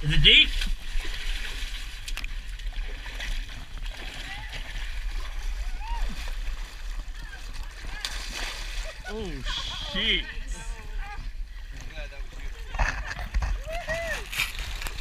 Is it deep? Oh shit.